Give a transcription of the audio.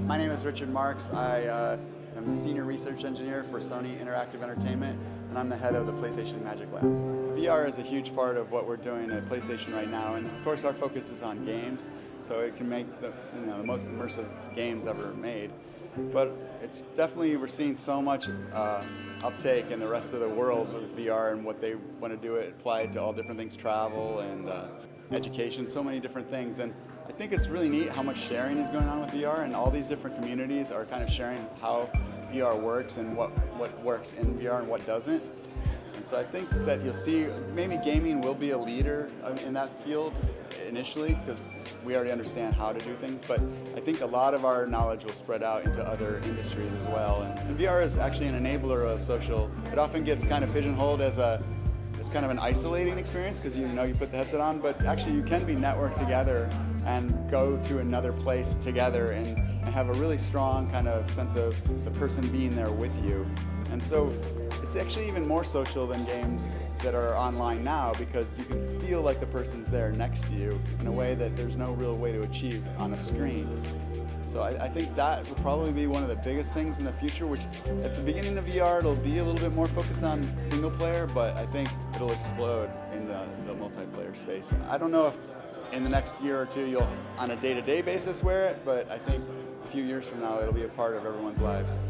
My name is Richard Marks. I uh, am a senior research engineer for Sony Interactive Entertainment, and I'm the head of the PlayStation Magic Lab. VR is a huge part of what we're doing at PlayStation right now, and of course our focus is on games, so it can make the, you know, the most immersive games ever made. But it's definitely, we're seeing so much uh, uptake in the rest of the world with VR and what they want to do it, apply it to all different things, travel and uh, education, so many different things. And I think it's really neat how much sharing is going on with VR and all these different communities are kind of sharing how VR works and what, what works in VR and what doesn't. So I think that you'll see maybe gaming will be a leader um, in that field initially because we already understand how to do things, but I think a lot of our knowledge will spread out into other industries as well. And, and VR is actually an enabler of social. It often gets kind of pigeonholed as a it's kind of an isolating experience because you know you put the headset on, but actually you can be networked together and go to another place together and, and have a really strong kind of sense of the person being there with you. And so it's actually even more social than games that are online now because you can feel like the person's there next to you in a way that there's no real way to achieve on a screen. So I, I, think that will probably be one of the biggest things in the future, which at the beginning of VR, it'll be a little bit more focused on single player, but I think it'll explode in the, the multiplayer space. I don't know if in the next year or two you'll, on a day-to-day -day basis, wear it, but I think a few years from now, it'll be a part of everyone's lives.